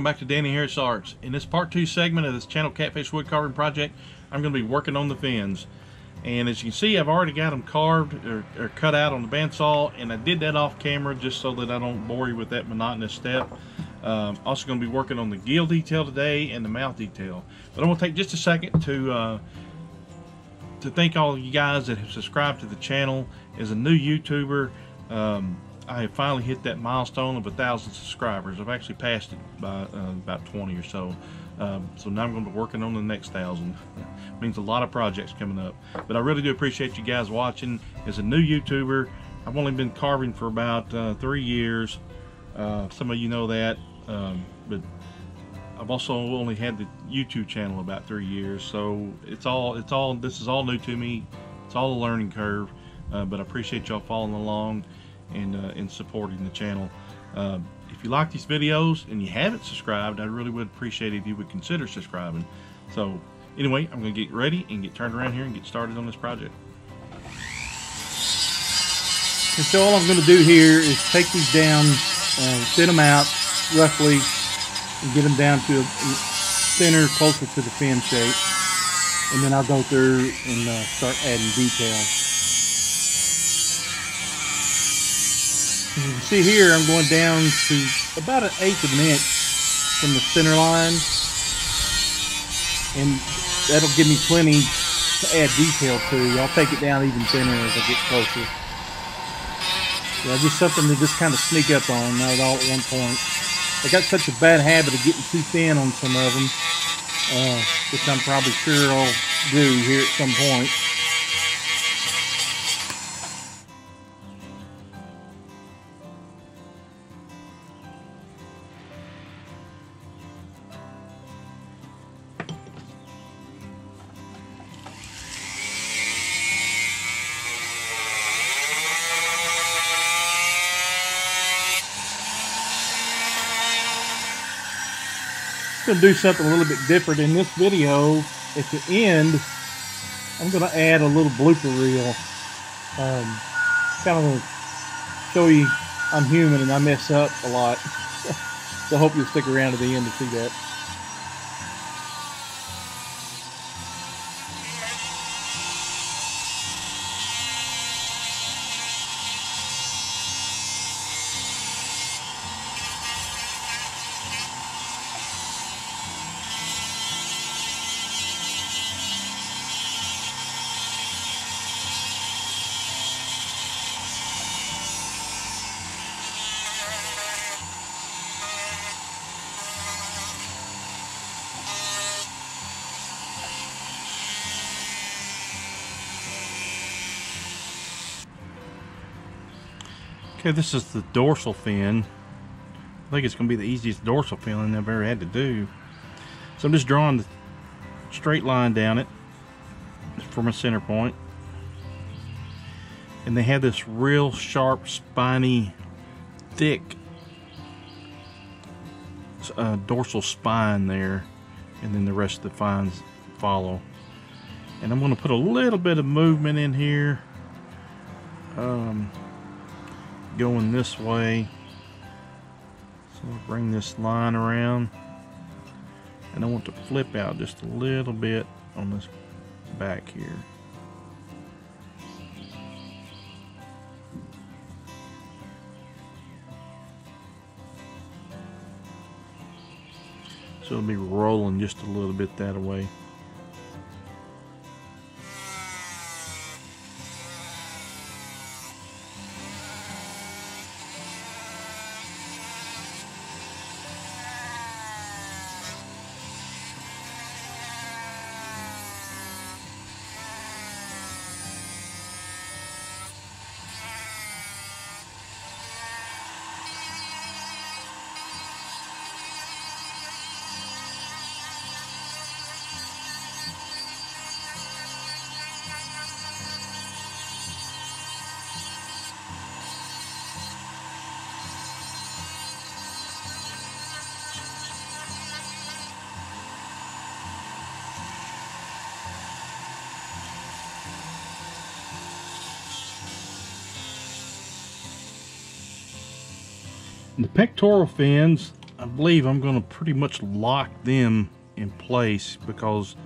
Welcome back to Danny Harris Arts. In this part two segment of this channel Catfish Wood Carving Project, I'm going to be working on the fins. And as you can see, I've already got them carved or, or, cut out on the bandsaw, and I did that off camera just so that I don't bore you with that monotonous step. Um, also going to be working on the gill detail today and the mouth detail. But I'm going to take just a second to uh, to thank all you guys that have subscribed to the channel. As a new YouTuber, um, I have finally hit that milestone of a thousand subscribers. I've actually passed it by uh, about 20 or so. Um, so now I'm going to be working on the next thousand. means a lot of projects coming up. But I really do appreciate you guys watching. As a new YouTuber, I've only been carving for about uh, three years. Uh, some of you know that, um, but I've also only had the YouTube channel about three years. So it's all, it's all, this is all new to me. It's all a learning curve. Uh, but I appreciate y'all following along and, uh, supporting the channel. Uh, if you like these videos and you haven't subscribed, I really would appreciate it if you would consider subscribing. So anyway, I'm going to get ready and get turned around here and get started on this project. And so all I'm going to do here is take these down, uh, thin them out roughly, and get them down to a thinner, closer to the fin shape. And then I'll go through and uh, start adding details. As you can see here, I'm going down to about an eighth of an inch from the center line. And that'll give me plenty to add detail to. I'll take it down even thinner as I get closer. Yeah, just something to just kind of sneak up on, not all at one point. I got such a bad habit of getting too thin on some of them, uh, which I'm probably sure I'll do here at some point. Going to do something a little bit different in this video. At the end, I'm going to add a little blooper reel. Um, kind of show you I'm human and I mess up a lot. so hope you'll stick around to the end to see that. Okay, this is the dorsal fin. I think it's going to be the easiest dorsal fin I've ever had to do. So I'm just drawing the straight line down it for my center point. And they have this real sharp, spiny, thick uh, dorsal spine there. And then the rest of the fines follow. And I'm going to put a little bit of movement in here. Um, going this way. So I'll bring this line around. And I want to flip out just a little bit on this back here. So it'll be rolling just a little bit that way. The pectoral fins, I believe I'm going to pretty much lock them in place because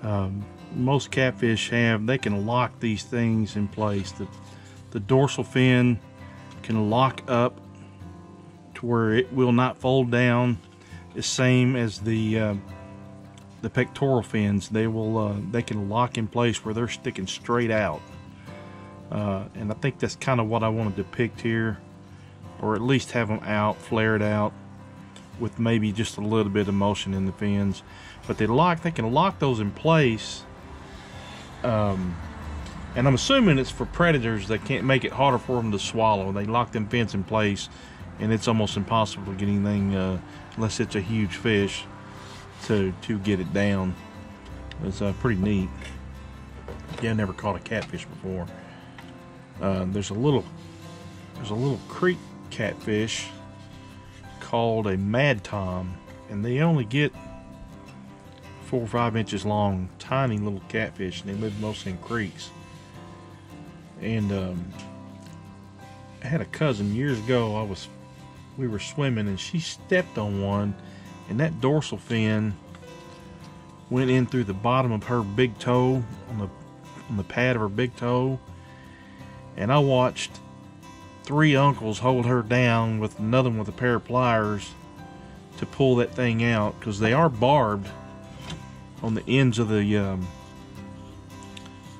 um, most catfish have, they can lock these things in place. The, the dorsal fin can lock up to where it will not fold down the same as the uh, the pectoral fins. They will uh, they can lock in place where they're sticking straight out. Uh, and I think that's kind of what I want to depict here or at least have them out flared out with maybe just a little bit of motion in the fins but they lock they can lock those in place um, and I'm assuming it's for predators that can't make it harder for them to swallow they lock them fins in place and it's almost impossible to get anything uh, unless it's a huge fish to to get it down. It's uh, pretty neat. Yeah, I never caught a catfish before. Uh, there's a little there's a little creek catfish called a mad tom, and they only get four or five inches long, tiny little catfish, and they live mostly in creeks. And um, I had a cousin years ago. I was we were swimming, and she stepped on one and that dorsal fin went in through the bottom of her big toe on the on the pad of her big toe and I watched three uncles hold her down with another one with a pair of pliers to pull that thing out because they are barbed on the ends of the um,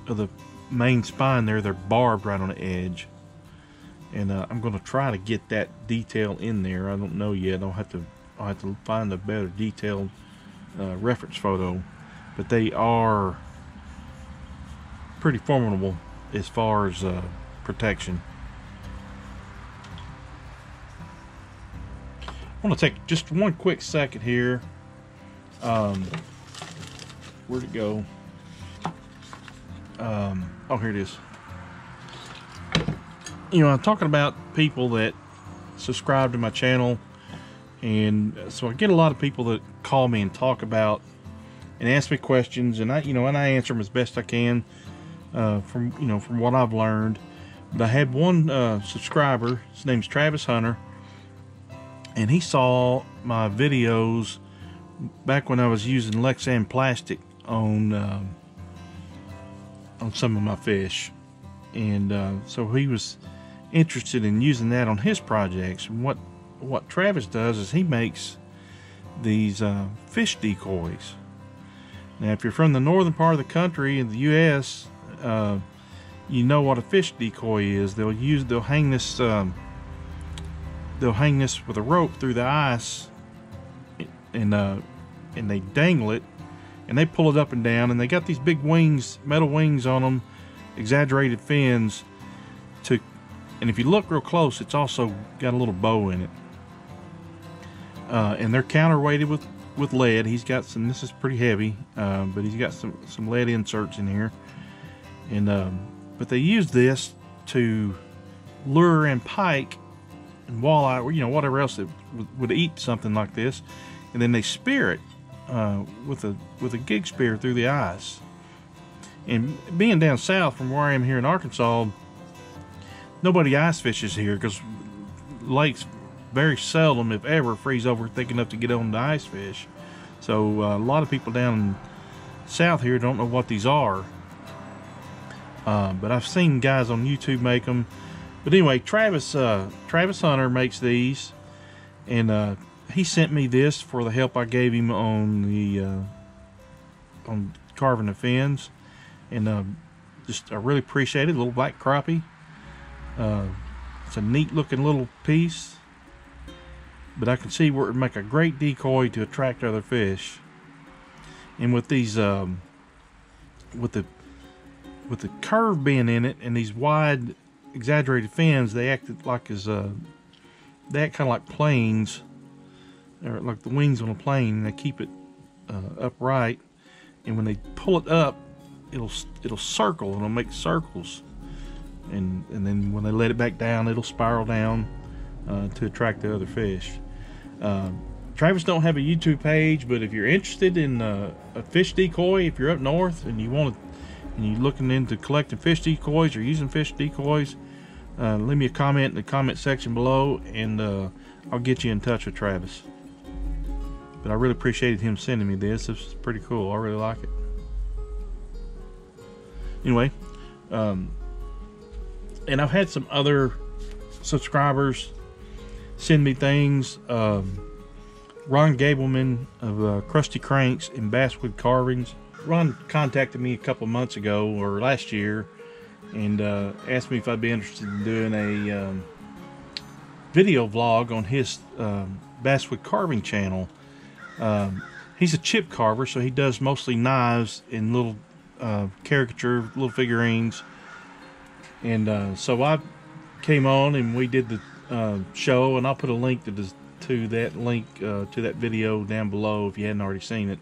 of the main spine there. They're barbed right on the edge. And uh, I'm going to try to get that detail in there. I don't know yet. I'll have to I'll have to find a better detailed uh, reference photo. But they are pretty formidable as far as uh, protection I want to take just one quick second here. Um, where'd it go? Um, oh here it is. You know I'm talking about people that subscribe to my channel and so I get a lot of people that call me and talk about and ask me questions and I you know and I answer them as best I can uh, from you know from what I've learned. But I had one uh, subscriber his name's Travis Hunter and he saw my videos back when I was using Lexan plastic on um, on some of my fish and uh, so he was interested in using that on his projects and what what Travis does is he makes these uh, fish decoys. Now, if you're from the northern part of the country in the U.S., uh, you know what a fish decoy is. They'll use, they'll hang this, um, they'll hang this with a rope through the ice, and uh, and they dangle it, and they pull it up and down, and they got these big wings, metal wings on them, exaggerated fins, to, and if you look real close, it's also got a little bow in it uh, and they're counterweighted with with lead. He's got some. This is pretty heavy, uh, but he's got some some lead inserts in here, and um, but they use this to lure in pike and walleye, or you know whatever else that would eat something like this, and then they spear it uh, with a with a gig spear through the ice. And being down south from where I am here in Arkansas, nobody ice fishes here because lakes very seldom, if ever, freeze over thick enough to get on the ice fish. So uh, a lot of people down south here don't know what these are. Uh, but I've seen guys on YouTube make them. But anyway, Travis uh, Travis Hunter makes these, and uh, he sent me this for the help I gave him on the uh, on carving the fins, and uh, just I really appreciate it. A little black crappie. it's a neat looking little piece but I can see where it would make a great decoy to attract other fish. And with these, um, with the with the curve being in it and these wide, exaggerated fins, they act like as uh, they act kind of like planes, or like the wings on a plane. They keep it uh, upright, and when they pull it up, it'll it'll circle and it'll make circles. And and then when they let it back down, it'll spiral down uh, to attract the other fish. Uh, Travis don't have a YouTube page, but if you're interested in uh, a fish decoy, if you're up north and you want to, and you're looking into collecting fish decoys or using fish decoys, uh, leave me a comment in the comment section below and uh, I'll get you in touch with Travis. But I really appreciated him sending me this. Is pretty cool. I really like it. Anyway, um, and I've had some other subscribers send me things. Um, Ron Gableman of uh, Crusty Cranks and Basswood Carvings. Ron contacted me a couple months ago or last year and uh, asked me if I'd be interested in doing a um, video vlog on his um, Basswood Carving channel. Um, he's a chip carver, so he does mostly knives and little uh, caricature, little figurines. And uh, so I came on and we did the uh, show, and I'll put a link to, this, to that link uh, to that video down below if you hadn't already seen it.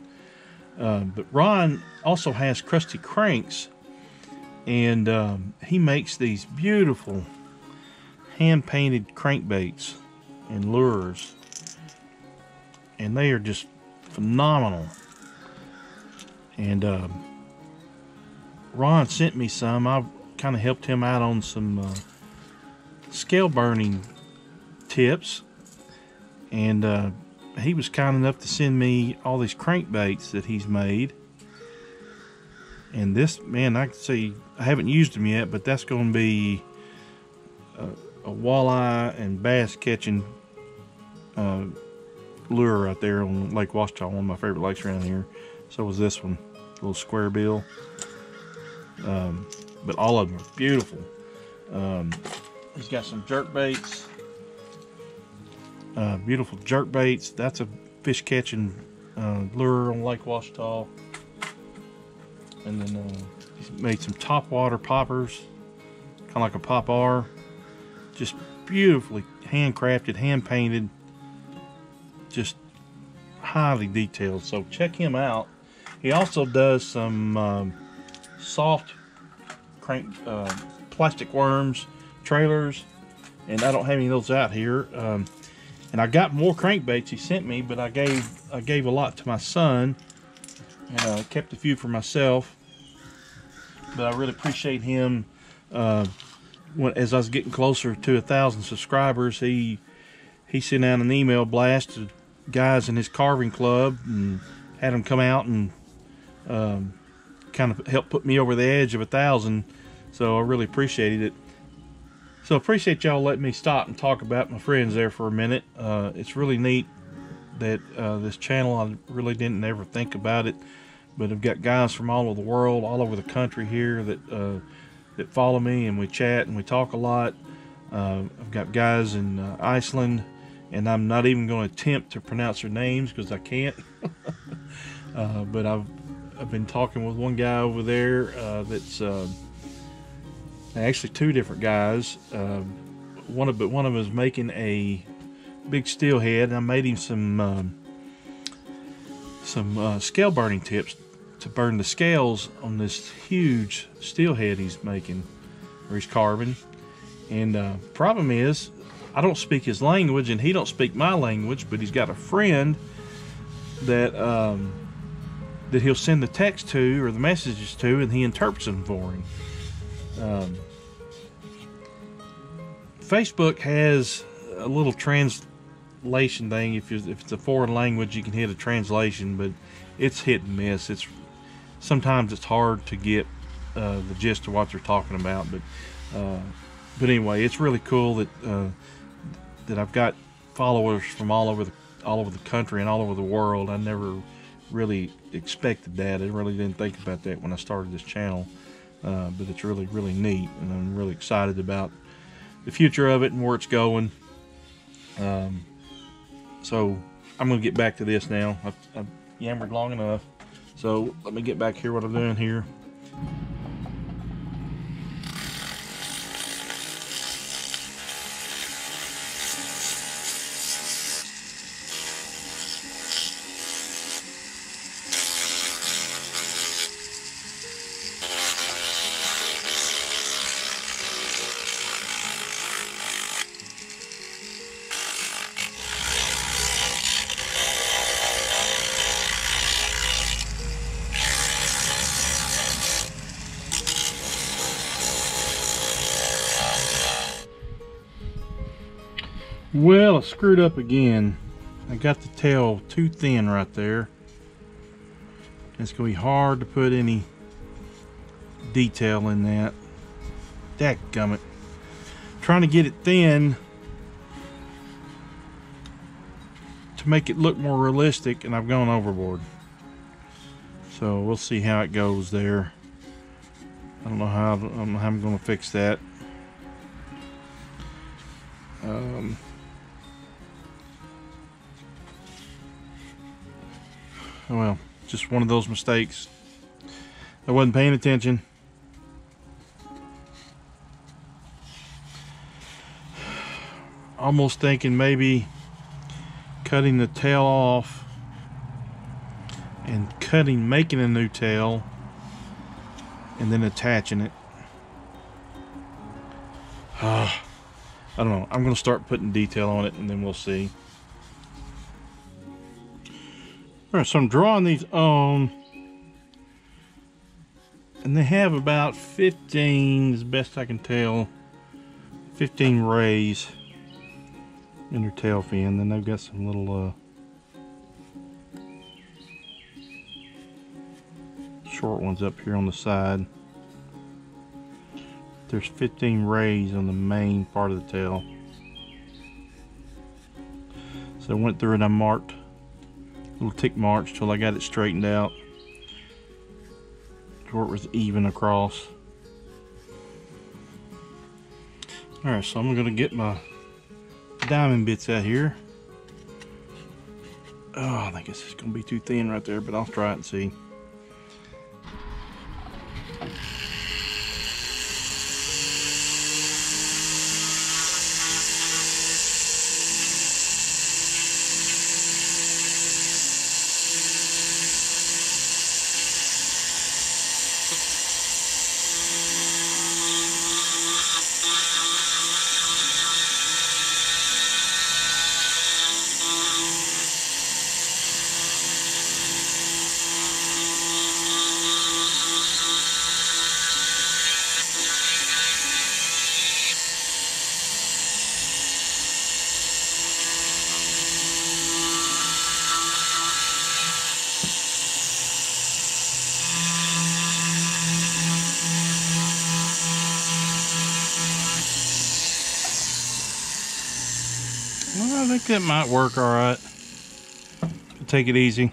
Uh, but Ron also has Crusty Cranks and um, he makes these beautiful hand painted crankbaits and lures. And they are just phenomenal. And um, Ron sent me some. I kind of helped him out on some uh, scale burning tips. And uh, he was kind enough to send me all these crankbaits that he's made and this man I can see I haven't used them yet but that's going to be a, a, walleye and bass catching uh, lure right there on Lake Ouachita one of my favorite lakes around here. So was this one little square bill. Um, but all of them are beautiful. Um, he's got some jerk baits uh, beautiful jerk baits. That's a fish catching uh, lure on Lake Ouachita and then uh, made some top water poppers kind of like a Pop-R. Just beautifully handcrafted hand painted just highly detailed. So check him out. He also does some um, soft crank uh, plastic worms trailers and I don't have any of those out here. Um, and I got more crankbaits he sent me but I gave I gave a lot to my son and uh, kept a few for myself. But I really appreciate him. Uh, when, as I was getting closer to a thousand subscribers, he he sent out an email blast to guys in his carving club and had them come out and um, kind of help put me over the edge of a thousand. So I really appreciated it. So appreciate y'all letting me stop and talk about my friends there for a minute. Uh, it's really neat that uh, this channel, I really didn't ever think about it, but I've got guys from all over the world, all over the country here that uh, that follow me, and we chat and we talk a lot. Uh, I've got guys in uh, Iceland, and I'm not even going to attempt to pronounce their names because I can't. Uh, but I've I've been talking with one guy over there uh, that's actually two different guys. one of but one of them is making a big steelhead, and I made him some um, some uh, scale burning tips to burn the scales on this huge steelhead he's making or he's carving. And uh, problem is, I don't speak his language, and he don't speak my language, but he's got a friend that um, that he'll send the text to or the messages to, and he interprets them for him. Um, Facebook has a little translation thing. If, if it's a foreign language, you can hit a translation, but it's hit and miss. It's sometimes it's hard to get uh, the gist of what they're talking about. But uh, but anyway, it's really cool that uh, that I've got followers from all over the all over the country and all over the world. I never really expected that. I really didn't think about that when I started this channel. Uh, but it's really really neat, and I'm really excited about the future of it and where it's going. Um, so I'm going to get back to this now. I've, I've yammered long enough. So let me get back here what I'm doing here. Well, I screwed up again. I got the tail too thin right there. It's going to be hard to put any detail in that. Dadgummit. Trying to get it thin to make it look more realistic and I've gone overboard. So we'll see how it goes there. I don't know how, I I'm going to fix that. Um, well, just one of those mistakes. I wasn't paying attention. Almost thinking maybe cutting the tail off and cutting, making a new tail and then attaching it. Uh, I don't know. I'm going to start putting detail on it and then we'll see. So I'm drawing these on. And they have about 15, as best I can tell, 15 rays in their tail fin. Then they've got some little uh, short ones up here on the side. There's 15 rays on the main part of the tail. So I went through and I marked little tick marks till I got it straightened out to where it was even across. Alright, so I'm going to get my diamond bits out here. Oh, I think it's going to be too thin right there, but I'll try it and see. Well, I think that might work all right. Take it easy.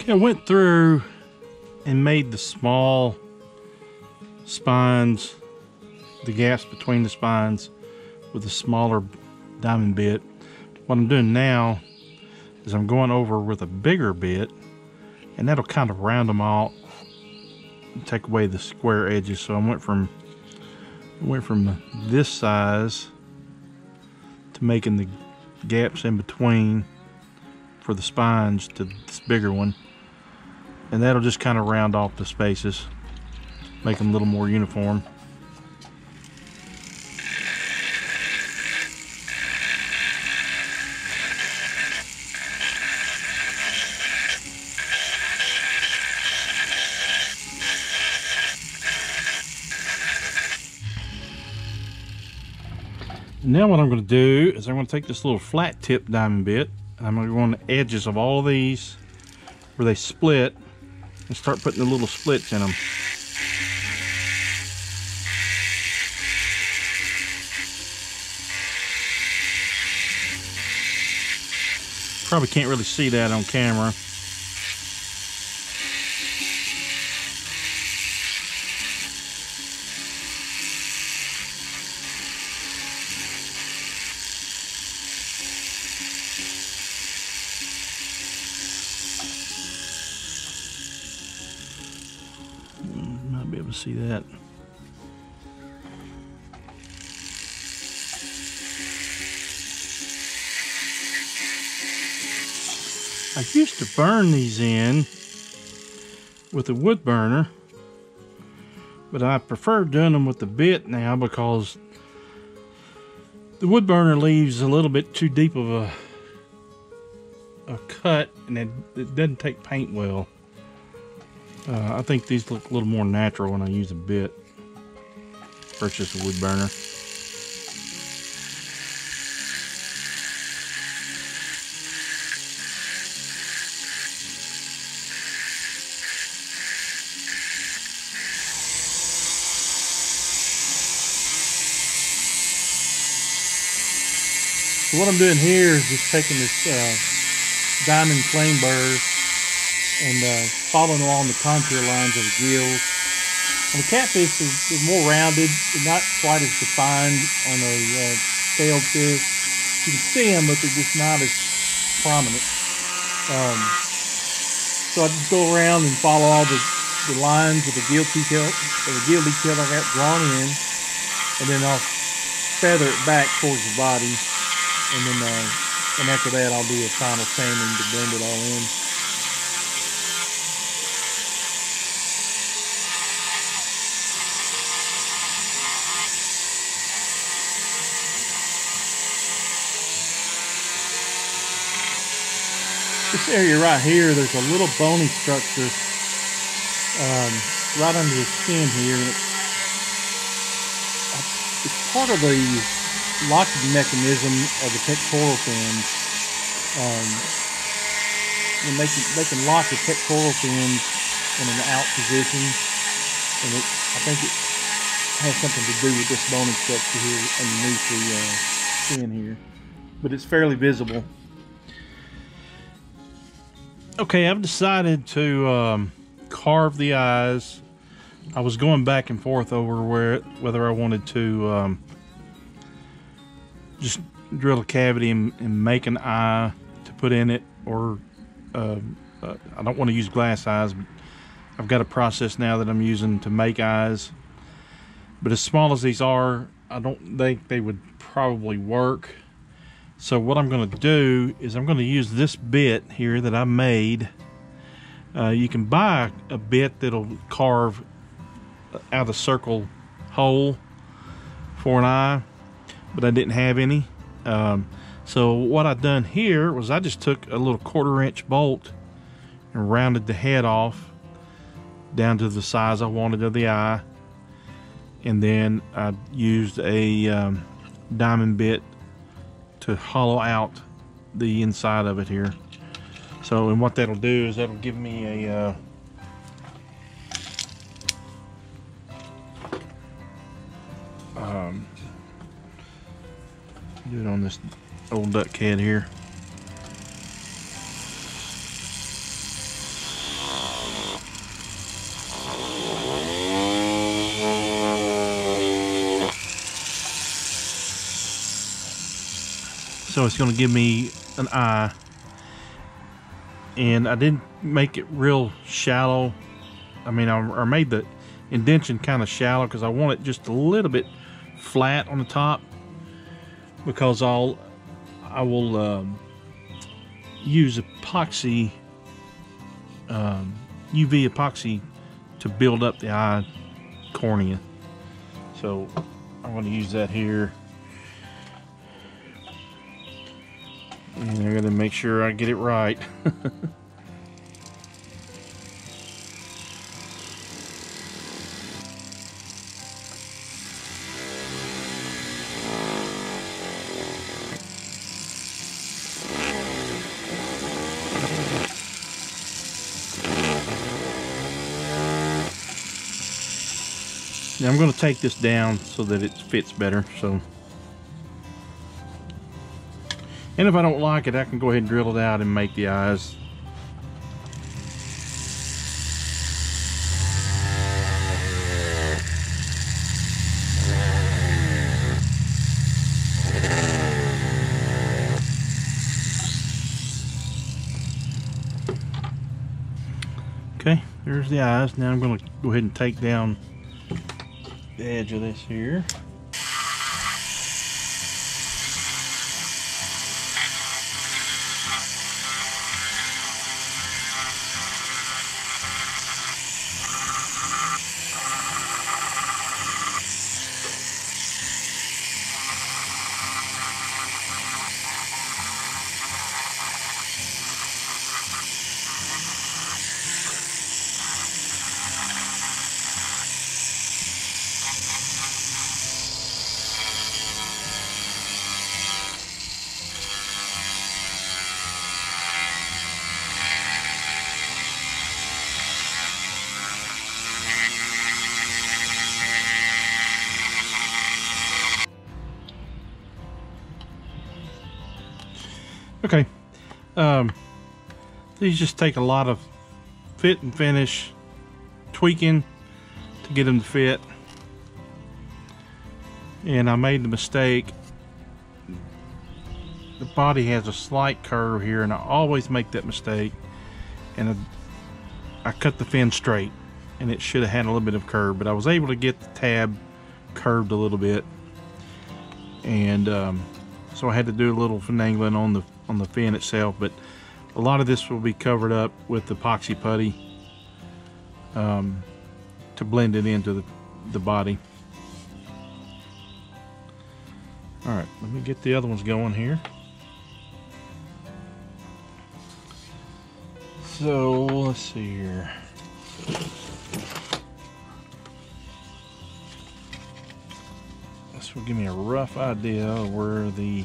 Okay, I went through and made the small spines the gaps between the spines with a smaller diamond bit. What I'm doing now is I'm going over with a bigger bit and that'll kind of round them out take away the square edges. So I went from went from this size to making the gaps in between for the spines to this bigger one. And that'll just kind of round off the spaces make them a little more uniform Now what I'm going to do is I'm going to take this little flat tip diamond bit and I'm going to go on the edges of all of these where they split and start putting the little splits in them. Probably can't really see that on camera. Burn these in with a wood burner, but I prefer doing them with the bit now because The wood burner leaves a little bit too deep of a a cut and it, it doesn't take paint well. Uh, I think these look a little more natural when I use a bit versus a wood burner. So what I'm doing here is just taking this uh, diamond flame burr and uh, following along the contour lines of the gills. And the catfish is, is more rounded, not quite as defined on a uh, scaled fish. You can see them, but they're just not as prominent. Um, so I just go around and follow all the, the lines of the gill detail, or the gill detail I got drawn in, and then I'll feather it back towards the body and then uh, and after that I'll do a final sanding to blend it all in. This area right here, there's a little bony structure um, right under the skin here. It's part of the locking mechanism of the pectoral fins. Um, and they can they can lock the pectoral fins in an out position, and it, I think it has something to do with this bony structure here underneath the uh, skin here, but it's fairly visible. Okay, I've decided to um, carve the eyes. I was going back and forth over where whether I wanted to um, just drill a cavity and, and, make an eye to put in it, or uh, uh, I don't want to use glass eyes, but I've got a process now that I'm using to make eyes. But as small as these are, I don't think they would probably work. So what I'm going to do is I'm going to use this bit here that I made. Uh, you can buy a bit that'll carve out the circle hole for an eye, but I didn't have any. Um, so what I done here was I just took a little quarter inch bolt and rounded the head off down to the size I wanted of the eye. And then I used a um, diamond bit to hollow out the inside of it here. So, and what that'll do is that'll give me a uh, um, do it on this old duck head here. So it's going to give me an eye. And I didn't make it real shallow. I mean, I, I made the indention kind of shallow because I want it just a little bit flat on the top because I'll I will um, use epoxy um, UV epoxy to build up the eye cornea so I'm going to use that here And I gotta make sure I get it right. I'm going to take this down so that it fits better. So and if I don't like it, I can go ahead and drill it out and make the eyes. Okay, there's the eyes. Now I'm going to go ahead and take down edge of this here. Um, these just take a lot of fit and finish, tweaking to get them to fit. And I made the mistake. The body has a slight curve here, and I always make that mistake. And I, I cut the fin straight, and it should have had a little bit of curve, but I was able to get the tab curved a little bit. And um, so I had to do a little finagling on the on the fin itself, but a lot of this will be covered up with epoxy putty um, to blend it into the, the body. All right, let me get the other ones going here. So let's see here. Will give me a rough idea of where the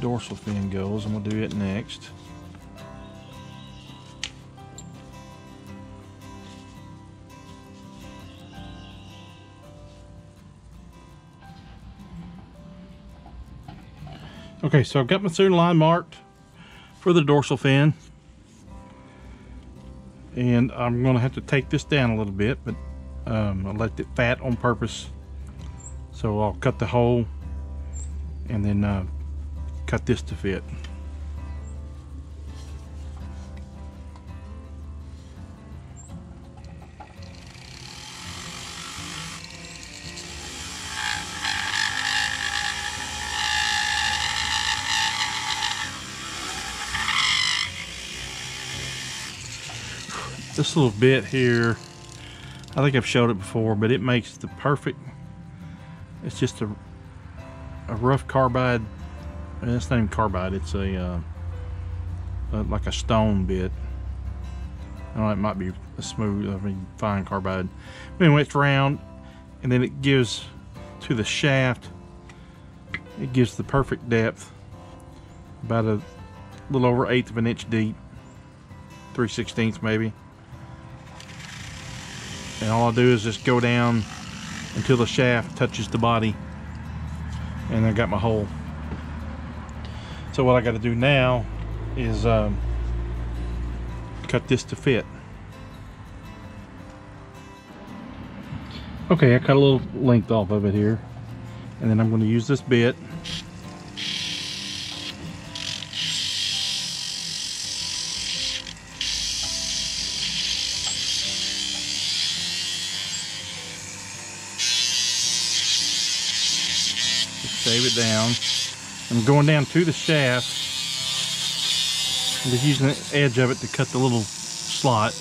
dorsal fin goes. I'm going to do it next. Okay, so I've got my center line marked for the dorsal fin. And I'm going to have to take this down a little bit, but um, I left it fat on purpose. So I'll cut the hole and then uh, cut this to fit. this little bit here I think I've showed it before but it makes the perfect it's just a, a rough carbide it's not even carbide it's a uh, uh, like a stone bit. I know it might be a smooth I mean fine carbide. But anyway it's round and then it gives to the shaft it gives the perfect depth about a little over eighth of an inch deep 3 16ths maybe. And all I do is just go down until the shaft touches the body. And I got my hole. So what I got to do now is um, cut this to fit. Okay I cut a little length off of it here. And then I'm going to use this bit shave it down. I'm going down to the shaft. I'm just using the edge of it to cut the little slot.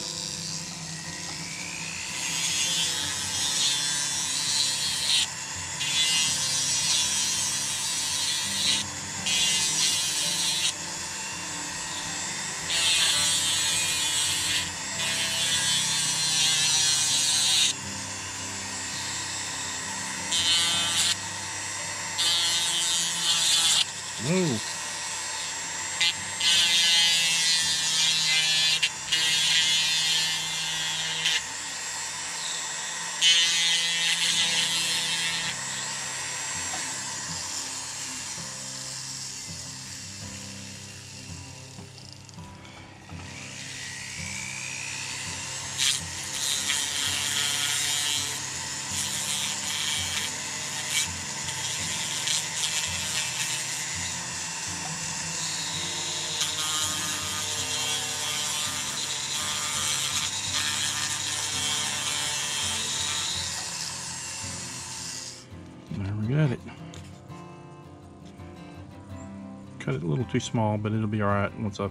Cut it a little too small, but it'll be all right once I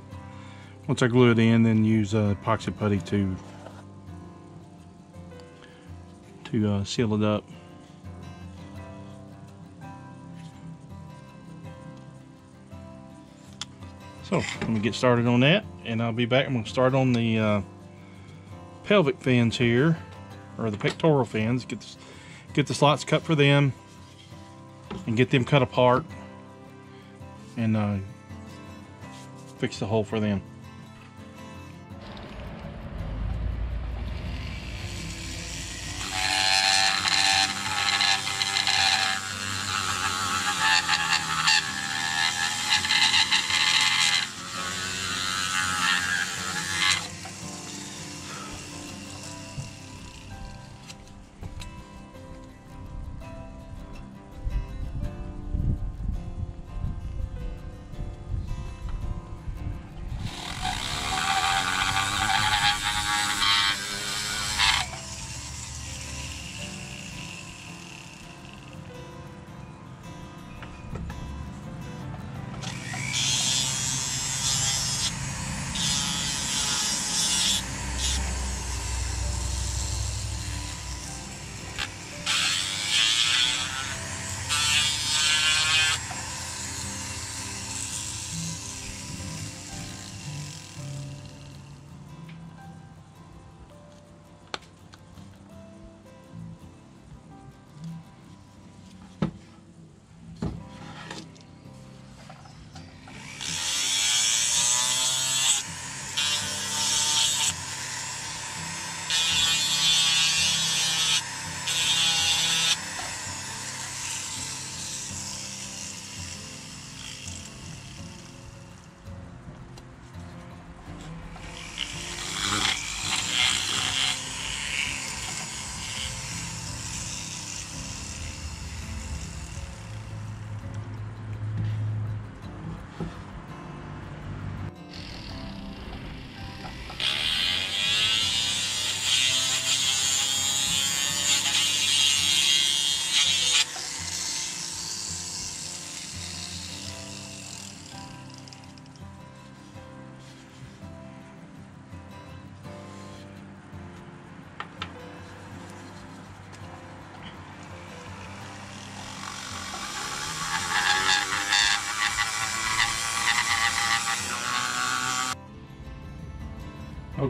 once I glue it in. Then use uh, epoxy putty to to uh, seal it up. So let me get started on that, and I'll be back. I'm going to start on the uh, pelvic fins here, or the pectoral fins. Get the, get the slots cut for them and get them cut apart and uh, fix the hole for them.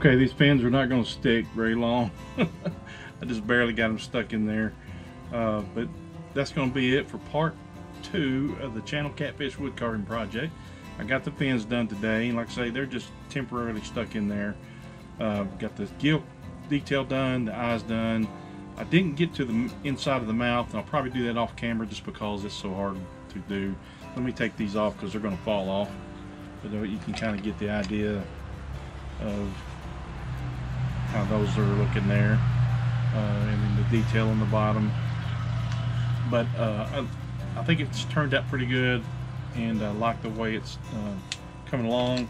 Okay, these fins are not going to stick very long. I just barely got them stuck in there. Uh, but that's going to be it for part two of the Channel Catfish wood carving project. I got the fins done today, and like I say, they're just temporarily stuck in there. Uh, got the gill detail done, the eyes done. I didn't get to the inside of the mouth, and I'll probably do that off camera just because it's so hard to do. Let me take these off because they're going to fall off. But you can kind of get the idea of how those are looking there uh, and the detail on the bottom. But uh, I, I, think it's turned out pretty good and I like the way it's uh, coming along.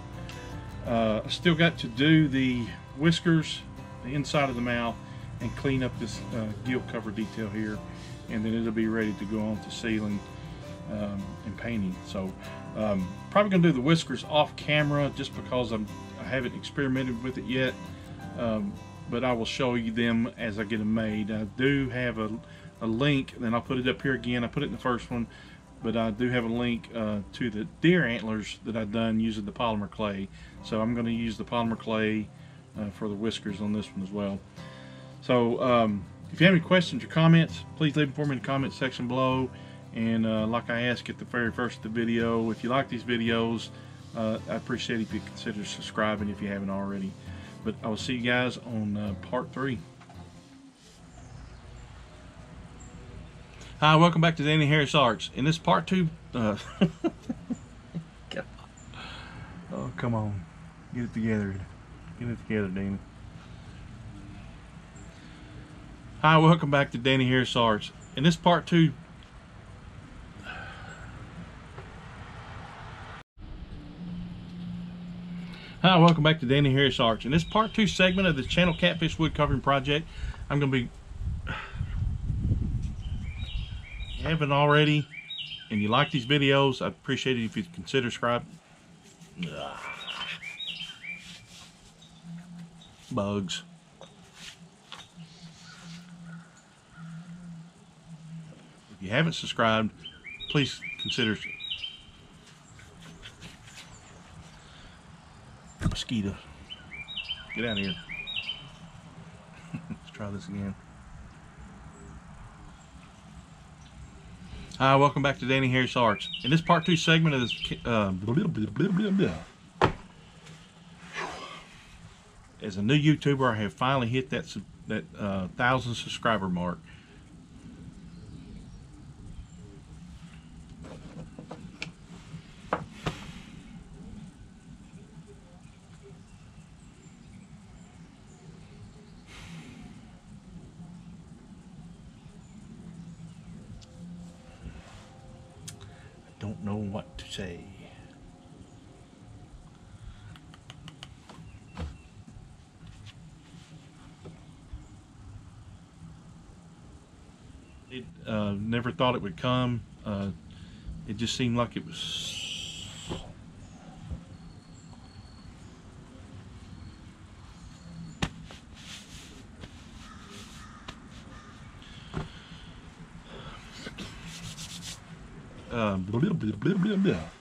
Uh, I still got to do the whiskers the inside of the mouth and clean up this uh, gill cover detail here and then it'll be ready to go on to sealing um, and painting. So um, probably gonna do the whiskers off camera just because I'm, I haven't experimented with it yet um, but I will show you them as I get them made. I do have a, a link, then I'll put it up here again. I put it in the first one, but I do have a link uh, to the deer antlers that I've done using the polymer clay. So I'm going to use the polymer clay uh, for the whiskers on this one as well. So um, if you have any questions or comments, please leave them for me in the comment section below. And uh, like I asked at the very first of the video, if you like these videos, uh, I appreciate if you consider subscribing if you haven't already. But I will see you guys on uh, part three. Hi, welcome back to Danny Harris Arts. In this part two, uh, oh come on, get it together, get it together, Danny. Hi, welcome back to Danny Harris Arts. In this part two, Hi, welcome back to Danny Harris Arts. In this part two segment of the channel Catfish Wood Carving Project, I'm going to be, you haven't already, and you like these videos, I'd appreciate it if you'd consider subscribing. Bugs. If you haven't subscribed, please consider mosquito. Get out of here. Let's try this again. Hi, welcome back to Danny Harris Arts. In this part two segment of this, uh, as a new YouTuber, I have finally hit that that uh, thousand subscriber mark. don't know what to say. It uh, never thought it would come. Uh, it just seemed like it was um, blah, blah, blah,